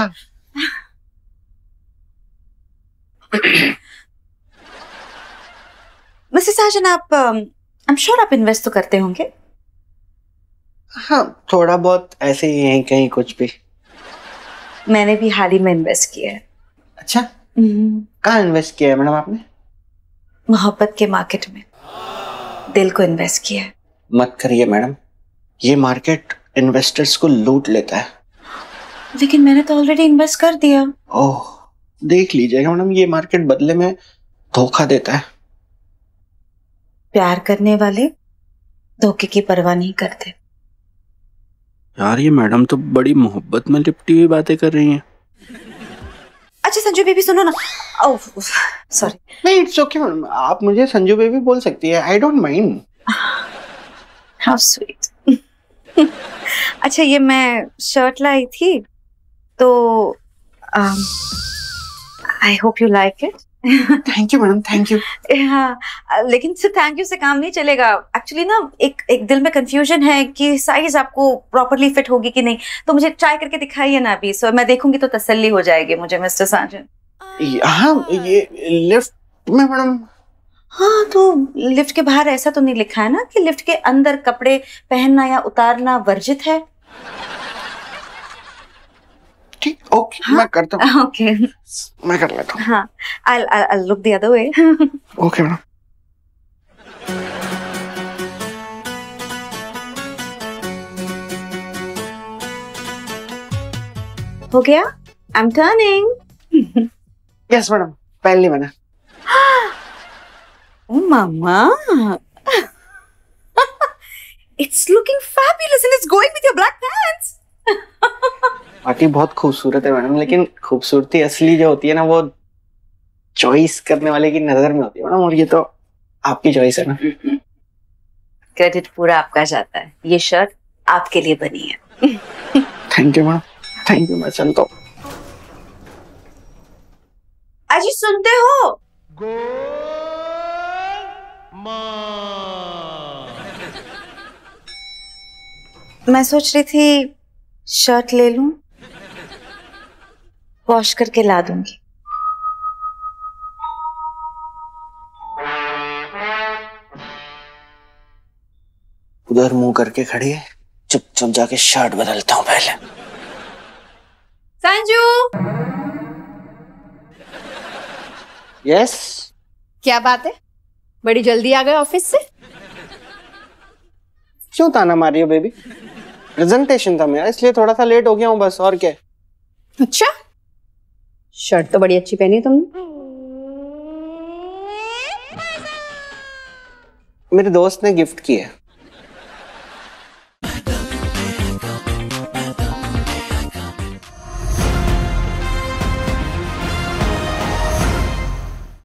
हाँ मिसेस साजन आप I am sure आप इन्वेस्ट तो करते होंगे। हाँ थोड़ा बहुत ऐसे ही यहीं कहीं कुछ भी। मैंने भी हाल ही में इन्वेस्ट किया है। अच्छा? कहाँ इन्वेस्ट किया है मैडम आपने? मोहब्बत के मार्केट में। दिल को इन्वेस्ट किया है। मत करिए मैडम। ये मार्केट इन्वेस्टर्स को लूट लेता है। लेकिन मैंने तो ऑलरेडी इन्वेस्ट कर दिया। ओह देख लीजिएगा मैडम ये मार्केट बदले में धोखा देता है। प्यार करने वाले धोखे की परवाह नहीं करते। यार ये मैडम तो बड़ी मोहब्बत में लिपटी हुई बातें कर रही हैं। अच्छा संजू बेबी सुनो ना। ओह सॉरी नहीं इट्स ओके मैडम आप मुझे संजू बेबी बोल सकती है I don't mind how sweet अच्छा ये मैं शर्ट लाई थी तो I hope you like it thank you madam thank you हाँ लेकिन सिर्फ़ थैंक यू से काम नहीं चलेगा। एक्चुअली ना एक एक दिल में कंफ्यूजन है कि साइज़ आपको प्रॉपरली फिट होगी कि नहीं। तो मुझे ट्राई करके दिखाइए ना अभी। सो मैं देखूँगी तो तसल्ली हो जाएगी मुझे मिस्टर साजन। हाँ ये लिफ्ट में मैडम। हाँ तो लिफ्ट के बाहर ऐसा तो नहीं लिखा है ना कि लिफ्ट के अंदर कपड़े पहनना या उतारना वर्जित है? ओके मैं करता हूँ ओके मैं कर लेता हूँ हाँ I'll, I'll look the other way okay madam हो गया I am turning yes madam पहन ली मैंने Oh, mama. it's looking fabulous and it's going with your black pants. Party बहुत खूबसूरत है मैडम लेकिन खूबसूरती असली जो होती है ना वो चॉइस करने वाले की नज़र में होती है मैडम और ये तो आपकी चॉइस है ना। क्रेडिट पूरा आपका जाता है। ये शर्ट आपके लिए बनी है। Thank you madam thank you मैं चलता हूँ। अजी सुनते हो? मैं सोच रही थी शर्ट ले लूँ। वॉश करके ला दूँगी। उधर मुँह करके खड़ी है। चुपचाप जाके शर्ट बदलता हूँ पहले। संजू! Yes yes? क्या बात है? बड़ी जल्दी आ गए ऑफ़िस से? क्यों ताना मार रही हो बेबी प्रेजेंटेशन था मेरा इसलिए थोड़ा सा लेट हो गया हूँ बस और क्या अच्छा? शर्ट तो बड़ी अच्छी पहनी तुमने। मेरे दोस्त ने गिफ्ट की है।